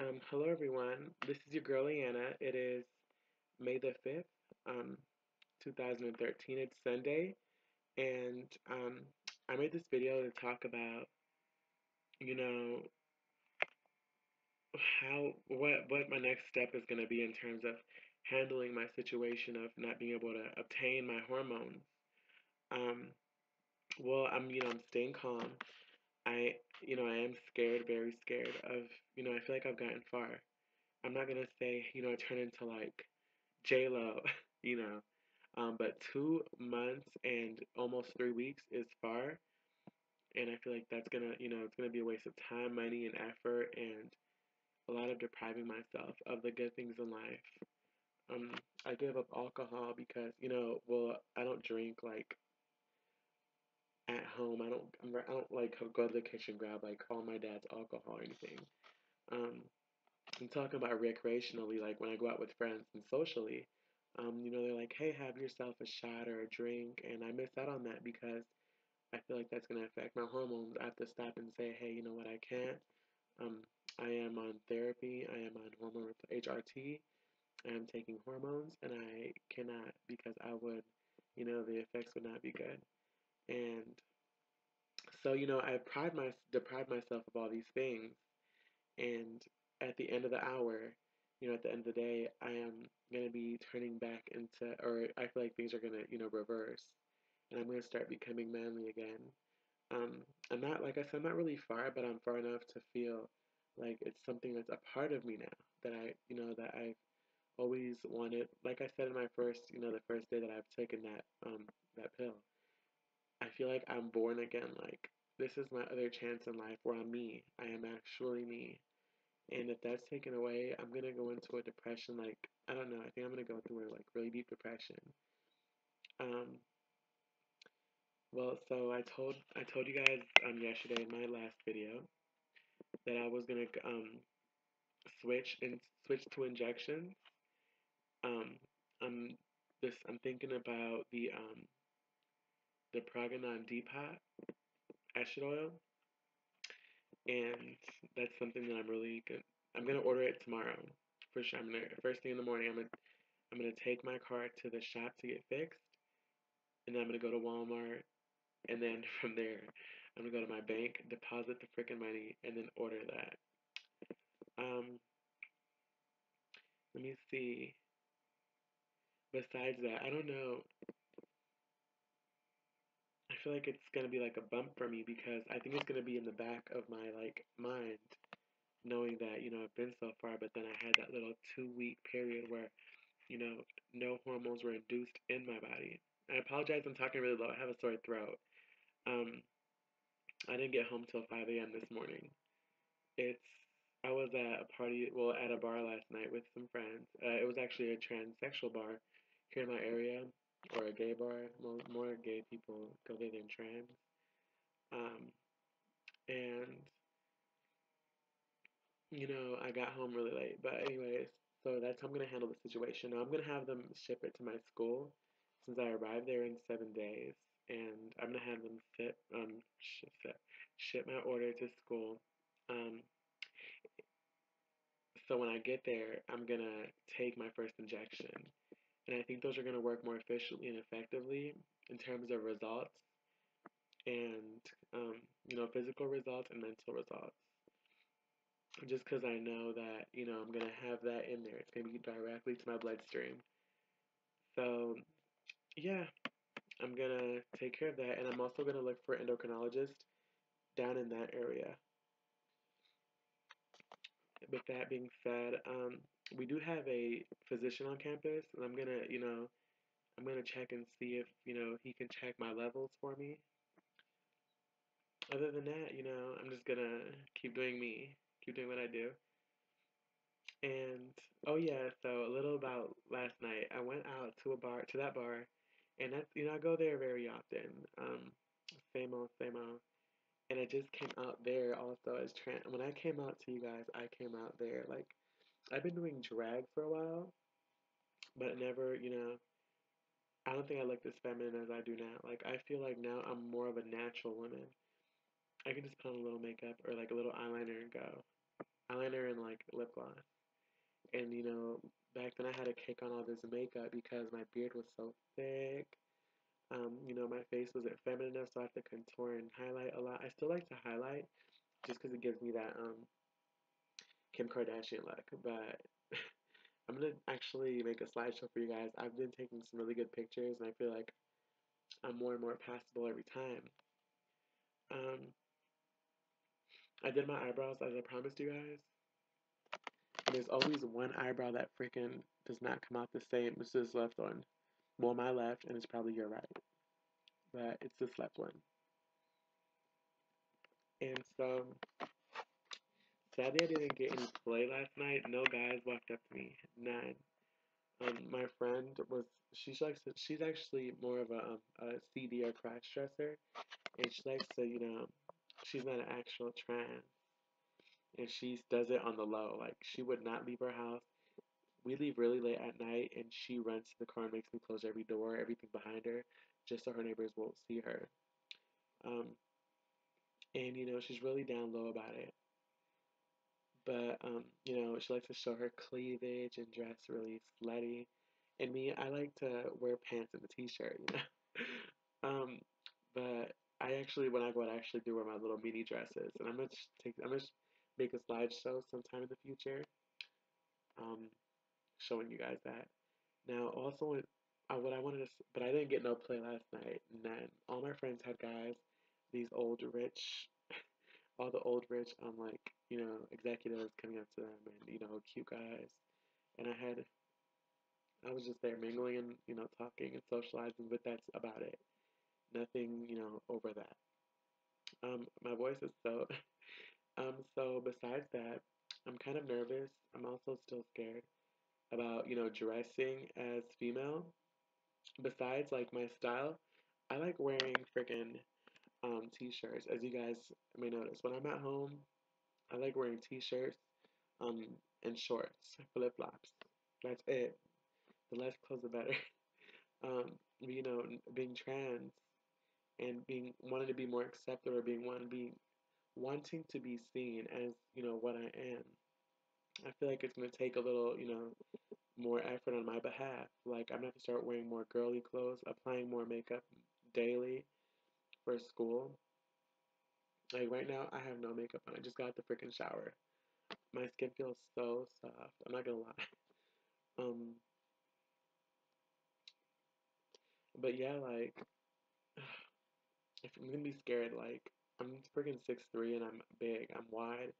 Um, hello everyone. This is your girl Leanna. It is May the 5th, um, 2013. It's Sunday, and um, I made this video to talk about, you know, how what what my next step is going to be in terms of handling my situation of not being able to obtain my hormones. Um, well, I'm you know I'm staying calm. I you know I am scared, very scared of you know I feel like I've gotten far. I'm not gonna say you know I turn into like J Lo, you know, um, but two months and almost three weeks is far, and I feel like that's gonna you know it's gonna be a waste of time, money, and effort, and a lot of depriving myself of the good things in life. Um, I gave up alcohol because you know, well, I don't drink like at home. I don't I don't like go to the kitchen grab like all my dad's alcohol or anything. Um, I'm talking about recreationally, like when I go out with friends and socially. Um, you know, they're like, hey, have yourself a shot or a drink, and I miss out on that because I feel like that's gonna affect my hormones. I have to stop and say, hey, you know what, I can't. Um, I am on therapy. I am on hormone HRT. I am taking hormones, and I cannot because I would, you know, the effects would not be good. And so, you know, I pride my deprive myself of all these things, and at the end of the hour, you know, at the end of the day, I am gonna be turning back into, or I feel like things are gonna, you know, reverse, and I'm gonna start becoming manly again. Um, I'm not, like I said, I'm not really far, but I'm far enough to feel like it's something that's a part of me now that I, you know, that I've always wanted. Like I said in my first, you know, the first day that I've taken that, um, that pill, I feel like I'm born again. Like this is my other chance in life where I'm me. I am actually me. And if that's taken away, I'm gonna go into a depression. Like I don't know. I think I'm gonna go through a like really deep depression. Um, well, so I told I told you guys um yesterday in my last video that I was gonna um switch and switch to injections. Um, I'm this I'm thinking about the um the Progynon Depot acid oil, and that's something that I'm really good. I'm gonna order it tomorrow for sure. I'm gonna first thing in the morning. I'm gonna I'm gonna take my car to the shop to get fixed, and then I'm gonna go to Walmart, and then from there, I'm gonna go to my bank, deposit the freaking money, and then order that. Um, let me see. Besides that, I don't know. I feel like it's gonna be like a bump for me because I think it's gonna be in the back of my like mind, knowing that you know I've been so far, but then I had that little two week period where you know no hormones were induced in my body. I apologize, I'm talking really low. I have a sore throat. Um, I didn't get home till 5 a.m. this morning. It's I was at a party, well, at a bar last night with some friends. Uh, it was actually a transsexual bar here in my area, or a gay bar. More, more gay people go there than trans. Um, and you know, I got home really late. But anyways, so that's how I'm gonna handle the situation. Now I'm gonna have them ship it to my school since I arrived there in seven days, and I'm gonna have them ship um ship my order to school. Um, so when I get there, I'm gonna take my first injection, and I think those are gonna work more efficiently and effectively in terms of results and um, you know physical results and mental results just because I know that, you know, I'm going to have that in there. It's going to be directly to my bloodstream. So, yeah, I'm going to take care of that. And I'm also going to look for endocrinologist down in that area. With that being said, um, we do have a physician on campus, and I'm to, you know, I'm to check and see if, you know, he can check my levels for me. Other than that, you know, I'm just to keep doing me, keep doing what I do. And oh yeah, so a little about last night. I went out to a bar, to that bar, and that's you know I go there very often. Um, same old, same old. And I just came out there also as trans. When I came out to you guys, I came out there like I've been doing drag for a while, but never, you know. I don't think I looked as feminine as I do now. Like I feel like now I'm more of a natural woman. I can just put on a little makeup or like a little eyeliner and go. eyeliner and like lip gloss. And you know, back then I had to kick on all this makeup because my beard was so thick. Um, you know, my face wasn't feminine enough, so I have to contour and highlight a lot. I still like to highlight just because it gives me that um, Kim Kardashian look, but I'm gonna actually make a slideshow for you guys. I've been taking some really good pictures, and I feel like I'm more and more passable every time. Um, I did my eyebrows as I promised you guys. And there's always one eyebrow that freaking does not come out the same as this left one. Well, my left, and it's probably your right. But it's this left one. And so, sadly, I didn't get any play last night. No guys walked up to me. None. Um, my friend was she likes she's actually more of a, um, a CD or cross dresser, and she likes to you know she's not an actual trans, and she does it on the low. Like she would not leave her house. We leave really late at night, and she runs to the car and makes me close every door, everything behind her, just so her neighbors won't see her. Um, and you know she's really down low about it. But um, you know, she likes to show her cleavage and dress really slutty. And me, I like to wear pants and a t-shirt, you know. um, but I actually, when I go out, I actually do wear my little mini dresses, and I'm gonna take, I'm gonna make a slideshow sometime in the future, um, showing you guys that. Now, also, uh, what I wanted to, but I didn't get no play last night. None. All my friends had guys, these old rich all the old rich um like you know executives coming up to them and you know cute guys. And i had i was just there mingling and you know talking and socializing but that's about it. Nothing you know over that. Um my voice is so um so besides that i'm kind of nervous. I'm also still scared about you know dressing as female. Besides like my style i like wearing freaking um, t-shirts. As you guys may notice, when I'm at home, I like wearing t-shirts um, and shorts, flip-flops. That's it. The less clothes, the better. um, you know, being trans and being wanting to be more accepted or being wanting being wanting to be seen as you know what I am. I feel like it's gonna take a little, you know, more effort on my behalf. Like I'm gonna have to start wearing more girly clothes, applying more makeup daily for school. Like right now, I have no makeup on. I just got the freaking shower. My skin feels so soft. I'm not gonna lie. Um, but yeah, like, if I'm gonna be scared, like, I'm freaking six three and I'm big. I'm wide.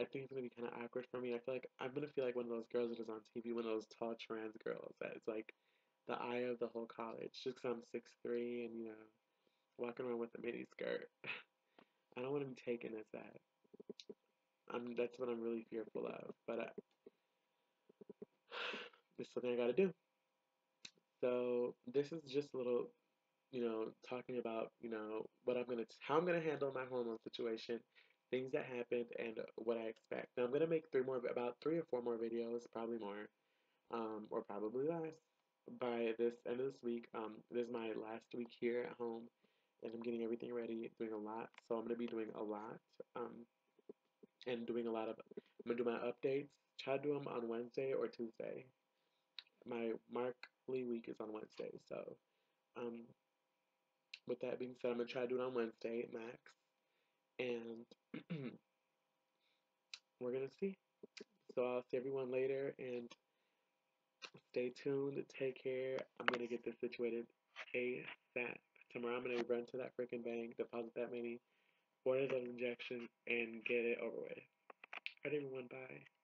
I think it's gonna be kind of awkward for me. I feel like I'm gonna feel like one of those girls that is on TV, one of those tall trans girls that is like the eye of the whole college, just because I'm six three and you know walking around with a mini skirt. I don't want to be taken as that. I'm that's what I'm really fearful of. But uh, it's something I got to do. So this is just a little, you know, talking about you know what I'm gonna how I'm gonna handle my hormone situation, things that happened, and what I expect. Now I'm gonna make three more about three or four more videos, probably more, um, or probably less by this end of this week. Um, this is my last week here at home and I'm getting everything ready, doing a lot. So I'm going to be doing a lot um, and doing a lot of, I'm going to do my updates. Try to do them on Wednesday or Tuesday. My Markly week is on Wednesday. So um, with that being said, I'm going to try to do it on Wednesday, max. And we're going to see. So I'll see everyone later and stay tuned. Take care. I'm going to get this situated ASAP. I'm gonna run to that freaking bank, deposit that money, order that injection, and get it over with. Alright, everyone, bye.